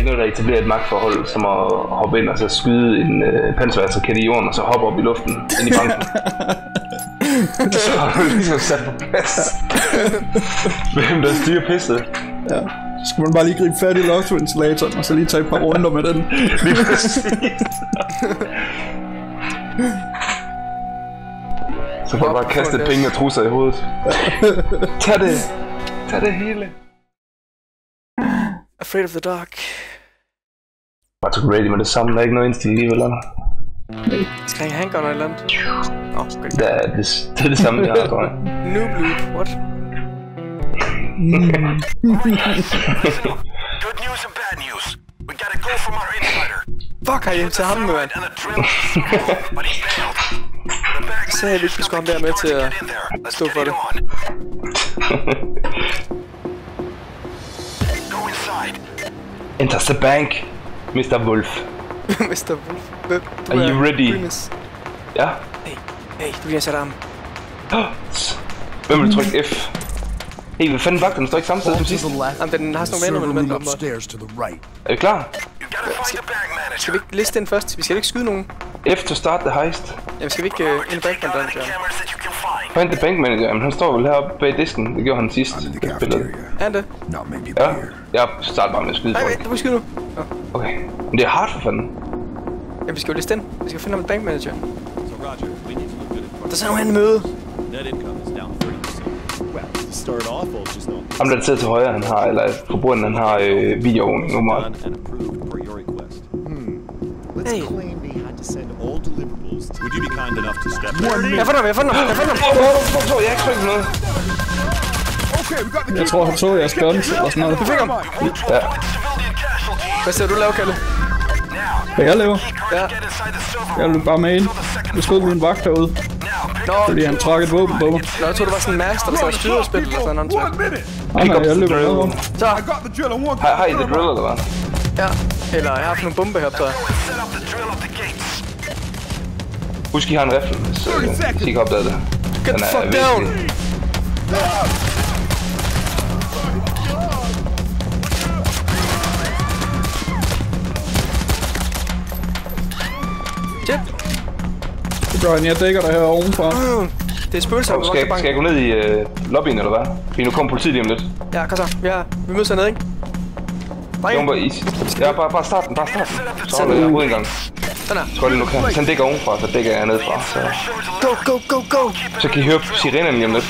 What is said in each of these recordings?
ikke noget, der etablerer et magtforhold, som at hoppe ind og så skyde en øh, panserværelsesraket i jorden, og så hoppe op i luften ind i banken. så har du ligesom sat på plads. Hvem der styrer pisset. Ja. Så skal man bare lige gribe fat i loftsventilatoren, og så lige tage et par runder med den. Lige præcis. så får du bare kastet penge og trusser i hovedet. Tag det. Tag det hele. Afraid of the dark. Bare tog ready med det samme, der er ikke noget indstillet alligevel. eller? Skal jeg handgun eller et eller andet? Åh, oh, godt. Det er det, det, er det samme, jeg har, tror jeg. Noob loop, what? Good news and bad news. We got a go from our insider. Fuck, har I inviteret ham med, mand? Sagde jeg, vi ikke skulle ham der med til at stå for it det. Go inside. The bank, Mr. Wolf. Mr. Wolf. Du Are er you ready? Primus. Ja. Hey, hey, du bliver Saddam. Hvem vil trykke F? Hey, hvad fanden vagten står ikke samtidig som To sidst? Jamen, den har sådan nogle venner, the right. Er vi klar? You gotta find the bag manager. Skal vi ikke liste den først? Vi skal ikke skyde nogen. F to start the heist. Jamen, skal vi ikke uh, ind you can find. The bank manager, men han står vel heroppe bag disken. Det gjorde han sidst. Er han det? Not maybe Ja, here. jeg starter bare med at skyde Nej, du må skyde nu. Okay. Men det er hard for fanden. Jamen, vi skal jo liste den. Vi skal finde ham en bankmanager. So Roger, we need to look good at Der er sådan nogle møde. Net income is down 30%. Well, to start off, I'll just know Ham der sidder til højre, han har, eller på bunden, han har øh, videoovervågning nummer. done and approved per your request. Let's Hey. claim they had to send all deliverables to Would you be kind enough to step Jeg har fundet ham, jeg har fundet ham, jeg fundet ham. Åh, oh, jeg har ikke trykket noget. Jeg tror, han så jeres guns eller sådan noget. Du fik ham. Ja. Hvad ser du lave, Kalle? Hvad jeg laver? Ja. Jeg løb bare med ind. Jeg skød min vagt herude, Nå, fordi han trak et våben på mig. Nå, jeg troede, det var sådan en master, der og skyderspil eller sådan noget. Nej, nej, jeg løber med rundt. Så, Har, har I the drill, eller hvad? ja. Eller jeg har haft nogle bombe her, tror jeg. Husk, I har en rifle, hvis, øh, I ikke har opdaget det. Get Den the er fuck down! Shit. Brian, jeg dækker dig her ovenfra. Det er spøgelser, vi Skal, skal jeg gå ned i øh, lobbyen, eller hvad? Fordi nu kommer politiet lige om lidt. Ja, kom så. Vi, er, vi mødes hernede, ikke? Jumper Drenge, is. Ja, bare, bare start den, bare start den. Så holder jeg hovedindgang. sådan her. Tror lige nu kan. Dækker ovenfra, så dækker jeg nedefra. Så, Go, go, go, go! så kan I høre sirenerne lige om lidt.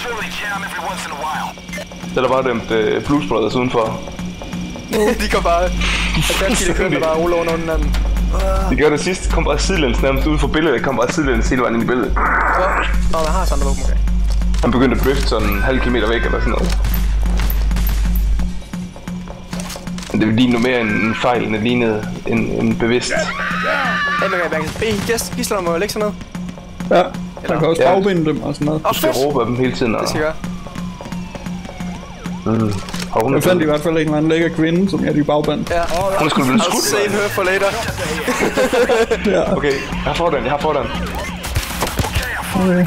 Så er der bare dømt øh, Blues Brothers udenfor. de går bare... 70 kilo kører, der bare ruller under hinanden. De gjorde det sidst, kom bare sidelæns nærmest ude for billedet, kom bare sidelæns hele vejen ind i billedet. Nå, der har sådan noget våben, okay. Han begyndte at drifte sådan en halv kilometer væk eller sådan noget. Men det lignede nu mere en, en fejl, end det lignede en, en bevidst. Hey, man kan mærke, hey, gæst, gidsler må lægge sådan noget. Ja, man kan også Ja. bagbinde dem og sådan noget. Du skal råbe af dem hele tiden. Og, Det skal jeg gøre. mm, og hun, Jeg fandt i hvert fald en eller anden lækker kvinde, som jeg i bagband. Ja. hun er sgu blevet I'll skudt. save her for later. Ja, Okay, jeg har foran, jeg har foran. okay.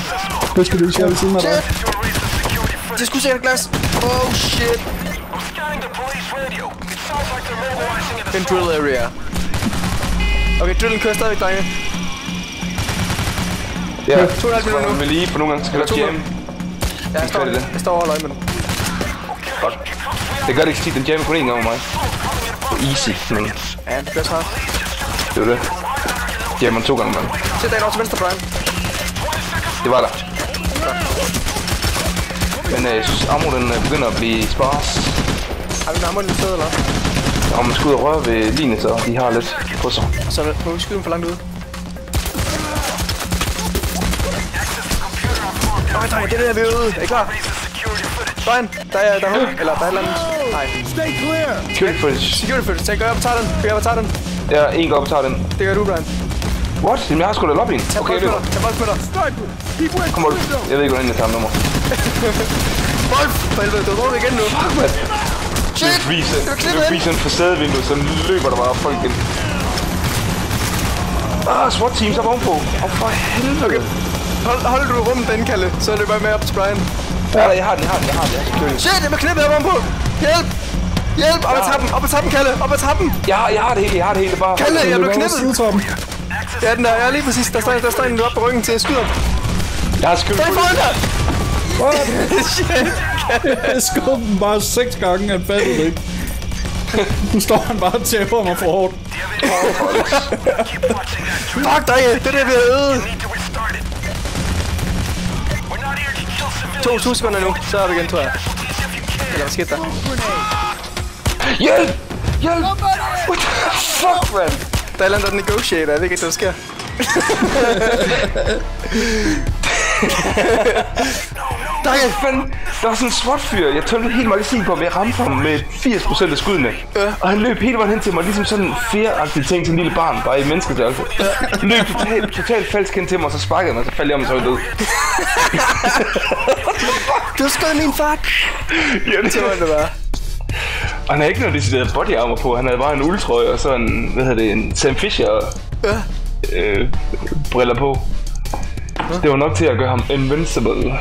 Det skal du ikke ved siden af dig. Det skulle sikkert glas. Oh, shit. Scanning the police radio. It sounds like they're mobilizing in the Den drill area. Okay, drillen kører stadigvæk, drenge. Ja, To og et halvt minutter nu. Men lige på nogle gange skal To jam. Ja, jeg står, jeg står og holder øje med den. Fuck. Det gør det ikke tit, den jammer kun en gang med mig. Easy, men Ja, det gør så. det er jo det. Jammer to gange med mig. Sæt dig over til venstre, Brian. Det var der. Men øh, jeg synes, ammo den øh, begynder at blive spars. Har vi en armor i sted, eller? Og man skal ud og røre ved linet, så de har lidt på sig. Så må vi skyde dem for langt ude. Øj, drenge, det er det, vi er ude. Er I klar? Brian, der er, der er hul. Eller der er et eller andet. Nej. Stay clear. Security footage. Security footage. Tag, gør op og tager den. Gør op og tager den. Ja, en går op og tager den. Det gør du, Brian. What? Jamen, jeg har sgu da lobbyen. Tag Okay, jeg løber. boldsmætter. Tag boldsmætter. Sniper. Keep away Kom window. Jeg ved ikke, hvordan jeg tager nummer. Bold! For helvede, du har drukket igen nu. Shit! Vise, Det var klippet vise en facadevindue, så løber der bare folk ind. Ah, SWAT teams er ovenpå. Åh, oh, for helvede. Okay. Hold, hold du rummet den, Kalle, så løber jeg med op til Brian. Ja, jeg har den, jeg har den, jeg har den. Jeg har security. Shit, jeg bliver knippet her ovenpå. Hjælp! Hjælp! Op ad trappen! Op ad trappen, Kalle! Op ad trappen! Jeg, har- jeg har det hele, jeg har det hele. Bare... Kalle, jeg blev knippet! Ja, den der. Ja, lige præcis. Der står, der står en op på ryggen til at skyde ham. Jeg har skyldt Der er foran dig! Jeg skød dem bare seks gange, han fattede det ikke. Nu står han bare og tæver mig for hårdt. Fuck dig! Det er det, vi har øvet. To. To, sekunder nu, så er vi igen, tror jeg. Eller hvad skete der? Hjælp! Hjælp! What the fuck, man? Der er et eller andet, der negotiator. Jeg ved ikke, hvad der sker. Der er fanden, der var sådan en SWAT-fyr, jeg tømte helt magasin på ved at ramme ham med 80% af skuddene. Ja. Og han løb hele vejen hen til mig, ligesom sådan en fjeragtig ting til en lille barn, bare i menneskestørrelse. Ja. Løb totalt, totalt falsk hen til mig, og så sparkede jeg mig, og så faldt jeg om, og så var jeg død. Du skød min fart! Ja, det Det var det bare. Og han havde ikke noget decideret body armor på, han havde bare en uldtrøje og så en, hvad hedder det, en Sam Fisher Ja. øh, briller på. Det var nok til at gøre ham invincible.